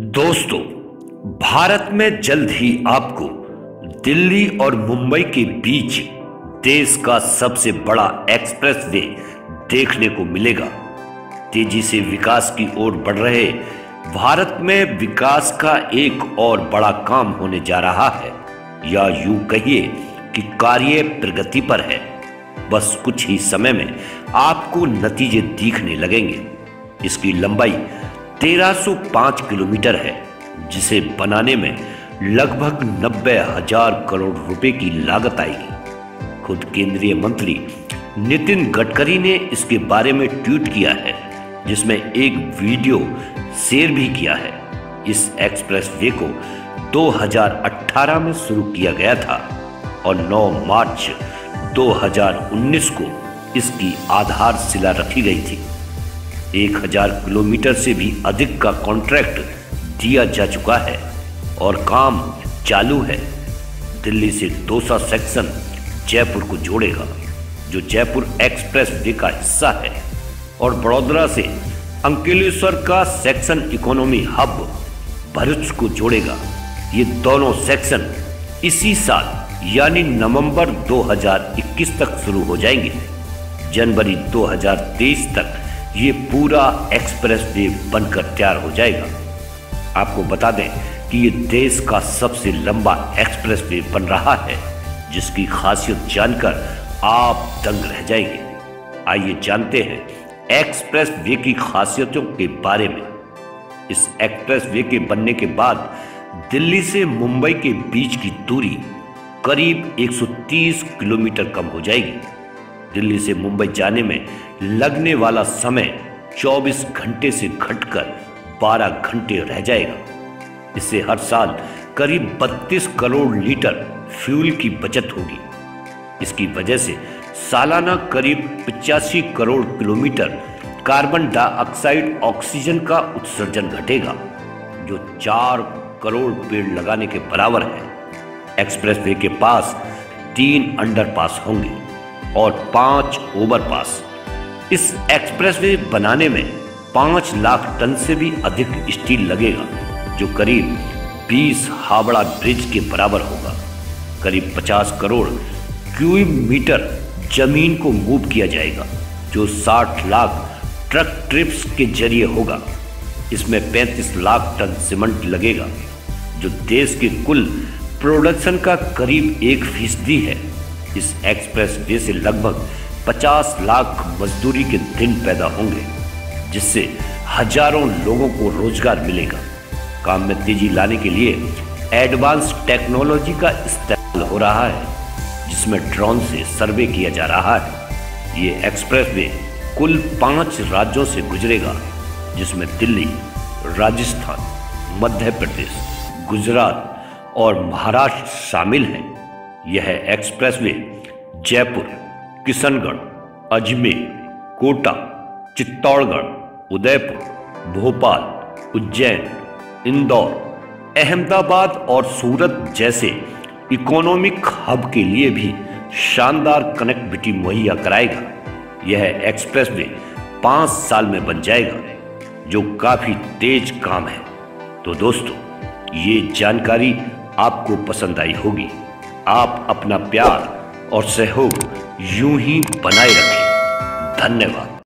दोस्तों, भारत में जल्द ही आपको दिल्ली और मुंबई के बीच देश का सबसे बड़ा एक्सप्रेस वे देखने को मिलेगा। तेज़ी से विकास की ओर बढ़ रहे भारत में विकास का एक और बड़ा काम होने जा रहा है। या यूँ कहिए कि कार्य प्रगति पर है। बस कुछ ही समय में आपको नतीजे दिखने लगेंगे। इसकी लंबाई 1305 किलोमीटर है, जिसे बनाने में लगभग नब्बे हज़ार करोड़ रुपए की लागत आएगी। खुद केंद्रीय मंत्री नितिन गडकरी ने इसके बारे में ट्वीट किया है, जिसमें एक वीडियो शेयर भी किया है। इस एक्सप्रेस वे को 2018 में शुरू किया गया था और 9 मार्च 2019 को इसकी आधारशिला रखी गई थी। एक हज़ार किलोमीटर से भी अधिक का कॉन्ट्रैक्ट दिया जा चुका है और काम चालू है। दिल्ली से दोसा सेक्शन जयपुर को जोड़ेगा, जो जयपुर एक्सप्रेस वे का हिस्सा है। और बड़ोदरा से अंकिलेश्वर का सेक्शन इकोनॉमी हब भरूच को जोड़ेगा। ये दोनों सेक्शन इसी साल, यानी नवंबर 2021 तक शुरू हो जाएँगे। जनवरी 2023 तक ये पूरा एक्सप्रेस वे बनकर तैयार हो जाएगा। आपको बता दें कि ये देश का सबसे लंबा एक्सप्रेस वे बन रहा है, जिसकी खासियत जानकर आप दंग रह जाएँगे। आइए जानते हैं एक्सप्रेस वे की खासियतों के बारे में। इस एक्सप्रेस वे के बनने के बाद दिल्ली से मुंबई के बीच की दूरी करीब 130 किलोमीटर कम हो जाएगी। दिल्ली से मुंबई जाने में लगने वाला समय 24 घंटे से घटकर 12 घंटे रह जाएगा। इससे हर साल करीब 32 करोड़ लीटर फ्यूल की बचत होगी। इसकी वजह से सालाना करीब पचासी crore kilometre carbon dioxide oxygen का उत्सर्जन घटेगा, जो चार करोड़ पेड़ लगाने के बराबर है। एक्सप्रेसवे के पास तीन अंडरपास होंगे। और पाँच ओवरपास। इस एक्सप्रेसवे बनाने में पाँच लाख टन से भी अधिक स्टील लगेगा, जो करीब 20 हावड़ा ब्रिज के बराबर होगा। करीब 50 करोड़ क्यूब मीटर ज़मीन को मूव किया जाएगा, जो 60 लाख ट्रक ट्रिप्स के ज़रिए होगा। इसमें 35 लाख टन सीमेंट लगेगा, जो देश के कुल प्रोडक्शन का करीब एक फ़ीसदी है। इस एक्सप्रेस वे से लगभग 50 लाख मजदूरी के दिन पैदा होंगे, जिससे हज़ारों लोगों को रोज़गार मिलेगा। काम में तेज़ी लाने के लिए एडवांस टेक्नोलॉजी का इस्तेमाल हो रहा है, जिसमें ड्रोन से सर्वे किया जा रहा है। ये एक्सप्रेस वे कुल पाँच राज्यों से गुजरेगा, जिसमें दिल्ली, राजस्थान, मध्य प्रदेश, गुजरात और महाराष्ट्र शामिल हैं। यह एक्सप्रेसवे जयपुर, किशनगढ़, अजमेर, कोटा, चित्तौड़गढ़, उदयपुर, भोपाल, उज्जैन, इंदौर, अहमदाबाद और सूरत जैसे इकोनॉमिक हब के लिए भी शानदार कनेक्टिविटी मुहैया कराएगा। यह एक्सप्रेसवे पाँच साल में बन जाएगा, जो काफ़ी तेज काम है। तो दोस्तों, ये जानकारी आपको पसंद आई होगी। आप अपना प्यार और सहयोग यूँ ही बनाए रखें। धन्यवाद।